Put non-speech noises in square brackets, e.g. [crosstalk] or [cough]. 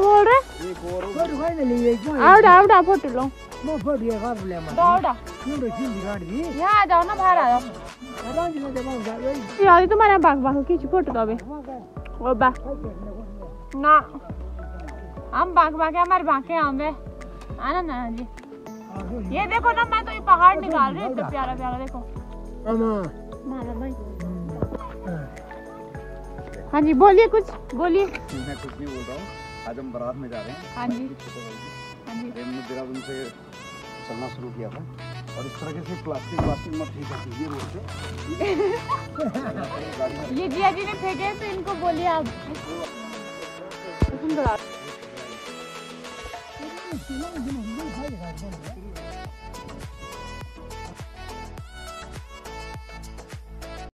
बोल रहे जो आवड़ा आवड़ा फ़ोटो लो। मो फ़ोटो ये कर ले दी। यहाँ आ जाओ ना बाहर आ जाओ। यार तुम्हारे बाग बाग खींच फ़ोटो तो अबे ओ बा। ना। हम बाग बाग है हमारे बाग के आम है आना ना जी। ये देखो ना मैं तो ये पहाड़ निकाल रही हूँ इतना प्यारा प्यारा देखो। मामा मारा भाई। हाँ जी बोलिए कुछ बोलिए। मैं कुछ नहीं बोल रहा हूँ। आज हम बारात में जा रहे हैं। हाँ जी। हाँ जी। हमने देहरादून से चलना शुरू किया था और इस तरह से प्लास्टिक प्लास्टिक मत ठीक है ये रोड से [laughs] ये जिया जी ने फेंके तो इनको बोलिए आप। सुंदर [laughs] [laughs]